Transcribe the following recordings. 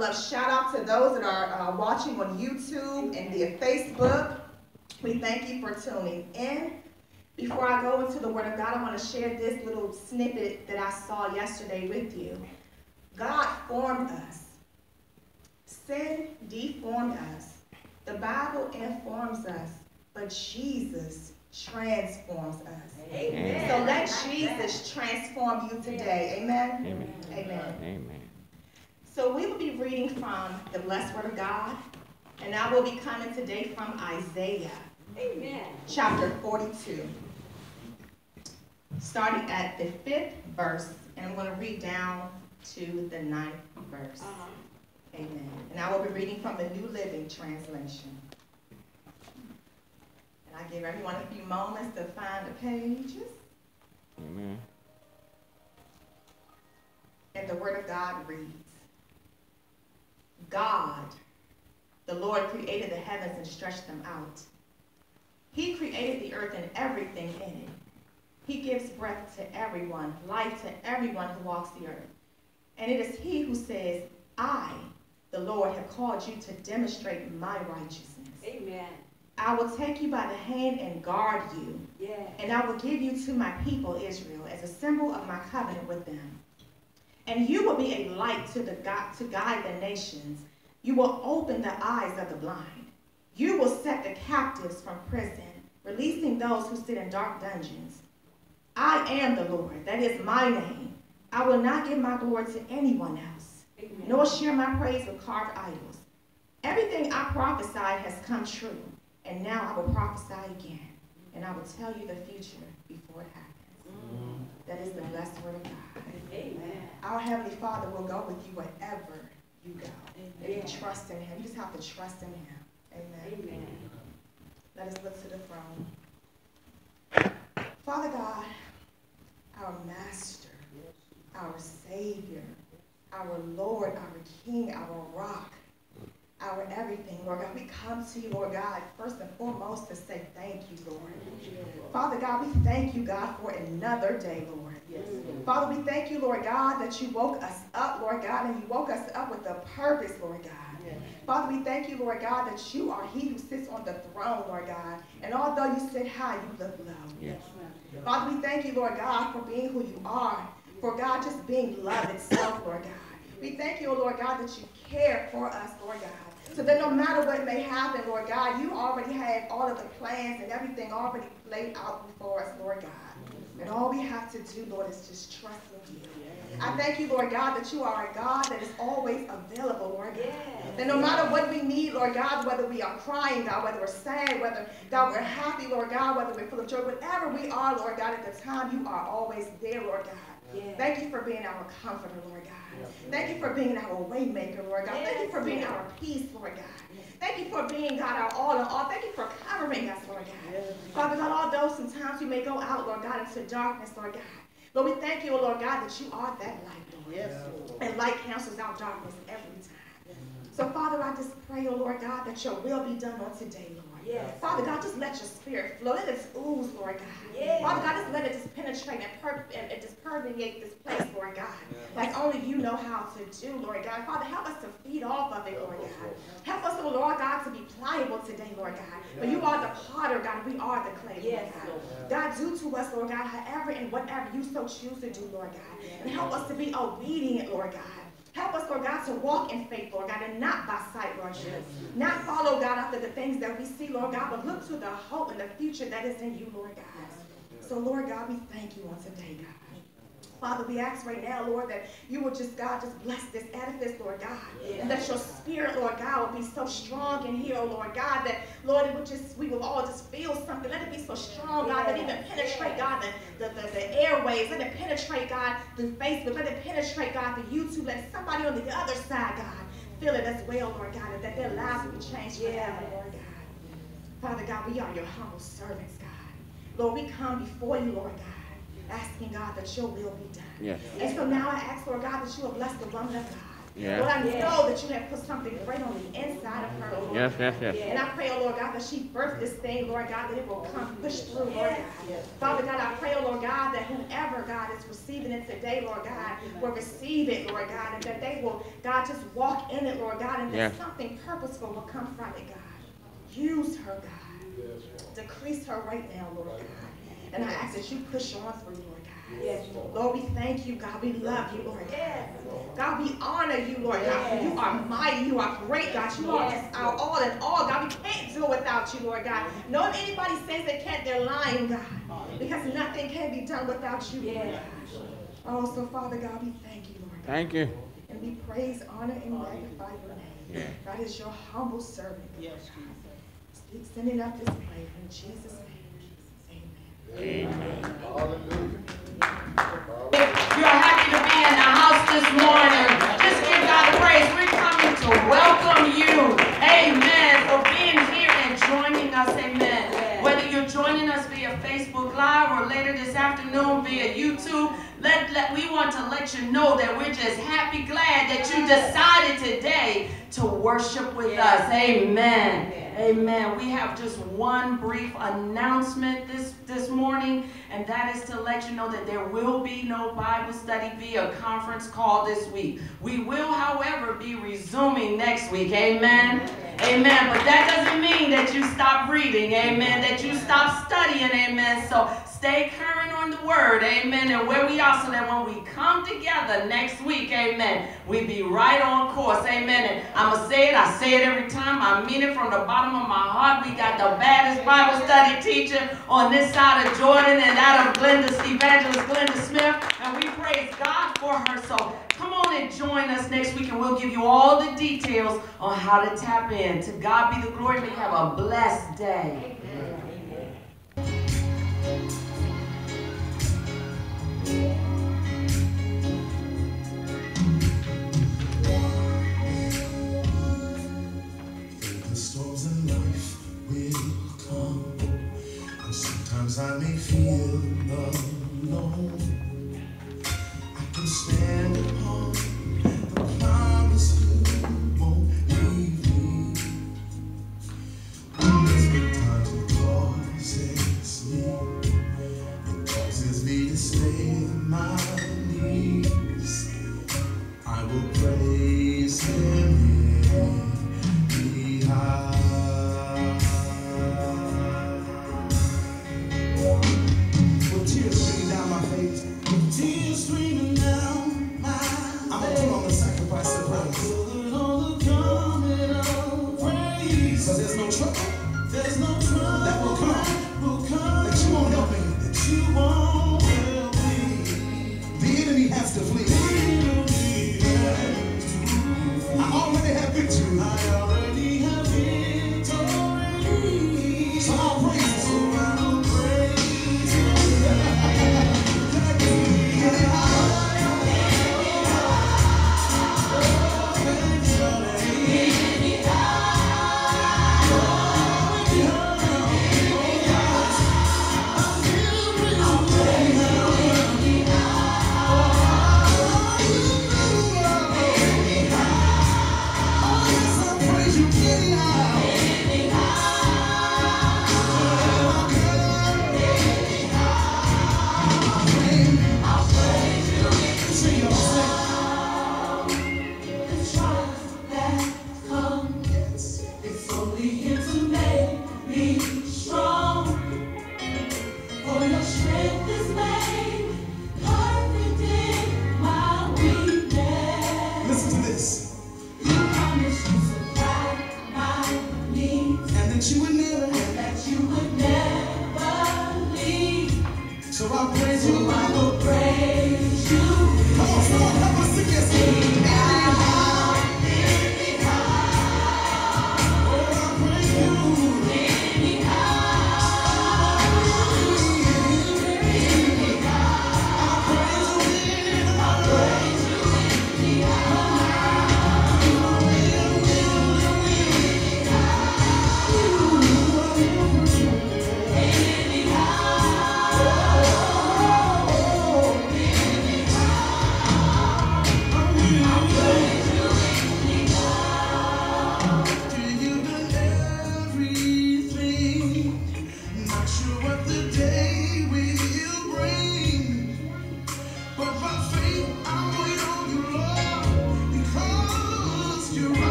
Love, welcome, love shout out to those that are uh, watching on YouTube and via Facebook. We thank you for tuning in. Before I go into the Word of God, I want to share this little snippet that I saw yesterday with you. God formed us. Sin deformed us. The Bible informs us, but Jesus transforms us. Amen. So let Jesus transform you today. Amen? Amen. Amen. Amen. So we will be reading from the blessed word of God, and I will be coming today from Isaiah Amen. chapter 42, starting at the fifth verse, and I'm going to read down to the ninth verse. Uh-huh. Amen. And I will be reading from the New Living Translation. And I give everyone a few moments to find the pages. Amen. And the Word of God reads God, the Lord, created the heavens and stretched them out. He created the earth and everything in it. He gives breath to everyone, life to everyone who walks the earth. And it is He who says, I, the Lord, have called you to demonstrate my righteousness. Amen. I will take you by the hand and guard you, Yeah. and I will give you to my people Israel as a symbol of my covenant with them. And you will be a light to, the, to guide the nations. You will open the eyes of the blind. You will set the captives from prison, releasing those who sit in dark dungeons. I am the Lord, that is my name. I will not give my glory to anyone else, Amen. nor share my praise with carved idols. Everything I prophesied has come true, and now I will prophesy again, and I will tell you the future before it happens. Mm. That is the blessed word of God. Amen. Our Heavenly Father will go with you wherever you go. If Amen. you trust in Him, you just have to trust in Him. Amen. Amen. Let us look to the throne. Father God, our Master, our Savior, our Lord, our King, our Rock, our everything, Lord God, we come to you, Lord God, first and foremost to say thank you, Lord. Father God, we thank you, God, for another day, Lord. Yes. Father, we thank you, Lord God, that you woke us up, Lord God, and you woke us up with a purpose, Lord God. Father, we thank you, Lord God, that you are he who sits on the throne, Lord God. And although you sit high, you look low. Yes. Father, we thank you, Lord God, for being who you are, for God just being love itself, Lord God. We thank you, Lord God, that you care for us, Lord God. So that no matter what may happen, Lord God, you already have all of the plans and everything already laid out before us, Lord God. And all we have to do, Lord, is just trust in you. I thank you, Lord God, that you are a God that is always available, Lord God. Yes. That no matter what we need, Lord God, whether we are crying, God, whether we're sad, whether, God, we're happy, Lord God, whether we're full of joy, whatever we are, Lord God, at the time, you are always there, Lord God. Yes. Thank you for being our comforter, Lord God. Thank you for being our waymaker, Lord God. Thank you for being our peace, Lord God. Thank you for being, God, our all in all. Thank you for covering us, Lord God. Father God, although sometimes we may go out, Lord God, into darkness, Lord God. Lord, we thank you, Lord God, that you are that light, Lord. Yes. And light cancels out darkness every time. So, Father, I just pray, oh Lord God, that your will be done on today, Lord. Yes. Father God, just let your spirit flow. Let it ooze, Lord God. Yes. Father God, just let it just penetrate and, per- and, and just permeate this place, Lord God. Like only you know how to do, Lord God. Father, help us to feed off of it, Lord God. Help us, oh Lord God, to be pliable today, Lord God. But you are the potter, God. We are the clay, Lord God. God, do to us, Lord God, however and whatever you so choose to do, Lord God. And help us to be obedient, Lord God. Help us, Lord God, to walk in faith, Lord God, and not by sight, Lord God. Not follow, God, after the things that we see, Lord God, but look to the hope and the future that is in you, Lord God. So, Lord God, we thank you on today, God. Father, we ask right now, Lord, that you will just, God, just bless this edifice, Lord God. And that your spirit, Lord God, will be so strong in here, oh Lord God, that, Lord, it would just, we will all just feel something. Let it be so strong, God, that even penetrate, God, the, the, the, the airwaves. Let it penetrate, God, through Facebook. Let it penetrate, God, the YouTube. Let somebody on the other side, God, feel it as well, Lord God, and that their lives will be changed forever, Lord God. Father God, we are your humble servants, God. Lord, we come before you, Lord God, asking God that your will be done. Yes. And so now I ask, Lord God, that you will bless the woman of God. Yes. Lord, I know that you have put something great on the inside of her, Lord. Yes, yes, yes. And I pray, oh Lord God, that she birthed this thing, Lord God, that it will come push through, Lord God. Father God, I pray, oh Lord God, that whoever, God, is receiving it today, Lord God, will receive it, Lord God, and that they will, God, just walk in it, Lord God, and that Yes. something purposeful will come from it, God. Use her, God. Decrease her right now, Lord God. And I ask that you push on through, Lord God. Yes, Lord, we thank you, God. We love you, Lord God. God, we honor you, Lord God. For you are mighty. You are great, God. You are Yes. our all in all, God. We can't do it without you, Lord God. No, if anybody says they can't, they're lying, God. Because nothing can be done without you, Lord Yes. God. Oh, so Father God, we thank you, Lord God. Thank you. And we praise, honor, and magnify your name. Yeah. God is your humble servant. Yes, Speak, sending up this prayer in Jesus' name. Amen. If you're happy to be in the house this morning, just give God praise. We're coming to welcome you. Amen. For being here and joining us. Amen. Whether you're joining us via Facebook Live or later this afternoon via YouTube, let, let we want to let you know that we're just happy, glad that you decided today to worship with us. Amen. Amen. We have just one brief announcement this, this morning, and that is to let you know that there will be no Bible study via conference call this week. We will, however, be resuming next week. Amen. Amen. But that doesn't mean that you stop reading. Amen. That you stop studying. Amen. So stay current on the word. Amen. And where we are so that when we come together next week, amen, we be right on course. Amen. And I'm going to say it. I say it every time. I mean it from the bottom of my heart. We got the baddest Bible study teacher on this side of Jordan and that of Glenda, Evangelist Glenda Smith. And we praise God for her. So come on and join us next week and we'll give you all the details on how to tap in. To God be the glory. May you have a blessed day. The I may feel alone. Praise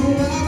tonight.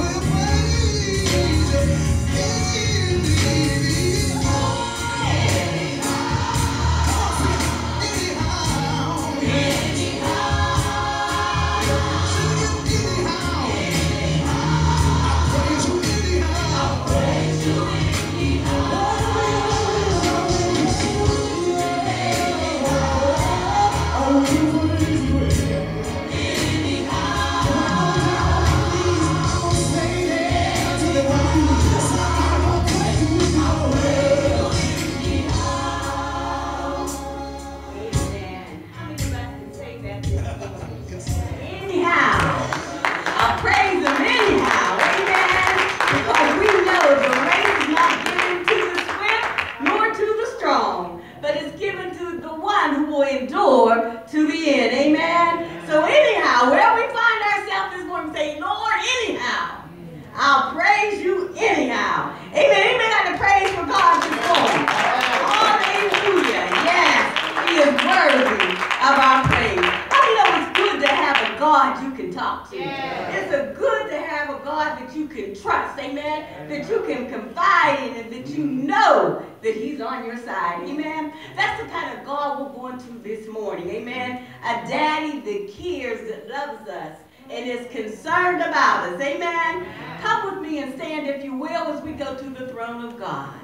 Know that he's on your side, amen. That's the kind of God we're going to this morning, amen. A daddy that cares, that loves us, and is concerned about us, amen. Come with me and stand, if you will, as we go to the throne of God.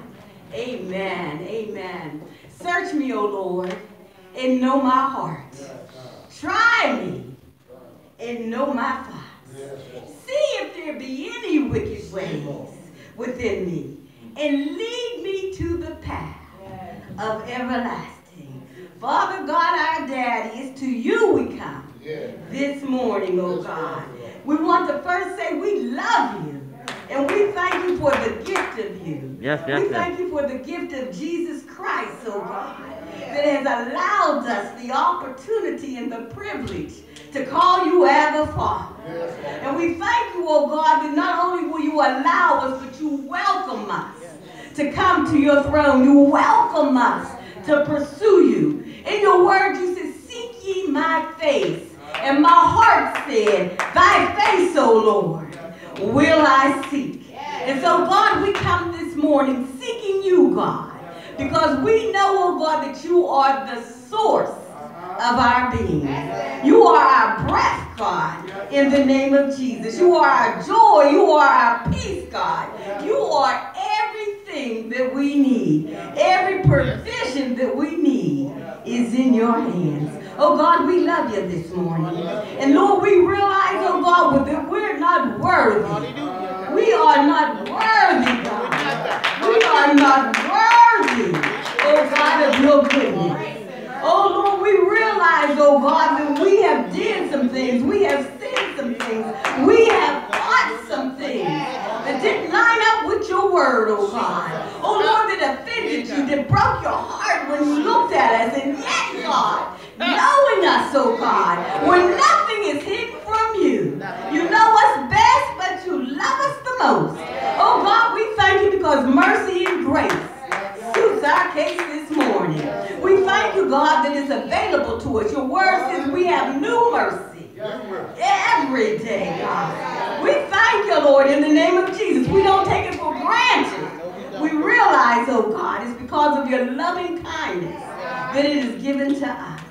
Amen, amen. Search me, O Lord, and know my heart. Try me and know my thoughts. See if there be any wicked ways within me, and lead me to the path of everlasting. Father God, our daddy, it's to you we come this morning, oh God. We want to first say we love you. And we thank you for the gift of you. Yes, yes, we yes. thank you for the gift of Jesus Christ, oh God, that has allowed us the opportunity and the privilege to call you Abba Father. And we thank you, oh God, that not only will you allow us, but you welcome us to come to your throne. You welcome us to pursue you. In your word, you said, Seek ye my face. And my heart said, Thy face, O Lord, will I seek. And so, God, we come this morning seeking you, God, because we know, oh God, that you are the source of our being. You are our breath, God, in the name of Jesus. You are our joy. You are our peace, God. You are that we need. Every provision that we need is in your hands. Oh God, we love you this morning. And Lord, we realize, oh God, that we're not worthy. We are not worthy, God. We are not worthy, oh God, of your goodness. Oh Lord, we realize, oh God, that we have did some things. We have said some things. We have thought some things that didn't line up with your word, oh God. Oh Lord, that offended you, that broke your heart when you looked at us. And yet, God, knowing us, oh God, when nothing is hidden from you. You know us best, but you love us the most. Oh God, we thank you because mercy and grace suits our case this morning. We thank you, God, that it's available to us. Your word says we have new mercy every day, God. We thank you, Lord, in the name of Jesus. We don't take it for granted. We realize, oh God, it's because of your loving kindness that it is given to us.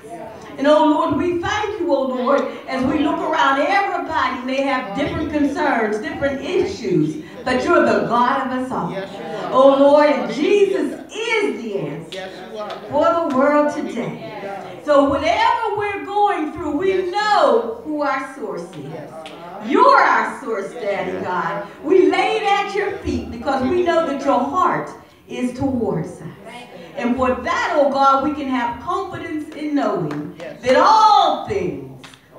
And oh Lord, we thank you, oh Lord, as we look around, everybody may have different concerns, different issues, but you're the God of us all. Oh Lord, Jesus is the answer for the world today. So whatever we're going through, we know who our source is. You're our source, Daddy God. We lay it at your feet because we know that your heart is towards us. And for that, oh God, we can have confidence in knowing that all things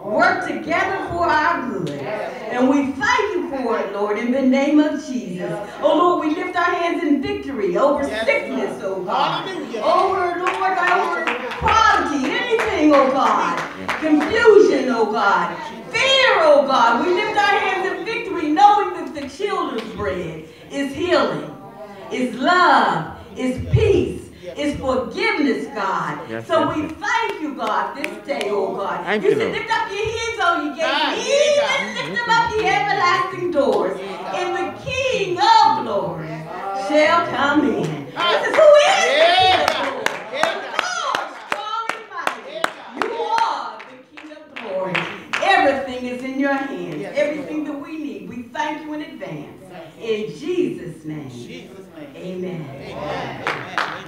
work together for our good. And we thank you for it, Lord, in the name of Jesus. Oh Lord, we lift our hands in victory over sickness, oh God. Over, Lord, over poverty, anything, oh God. Confusion, oh God. Fear, oh God. We lift our hands in victory, knowing that the children's bread is healing, is love, is peace, is forgiveness, God. Yes, so yes, we yes. thank you, God, this day, oh God. Thank you you, said, lift up your heads, oh you Ah, gates, yeah, even lift them up, the everlasting doors, and the King of glory shall come in. This is who is the King of glory. Strong and mighty. You are the King of glory. Everything is in your hands. Everything that we need. We thank you in advance. In Jesus' name. Jesus' name. Amen. Amen.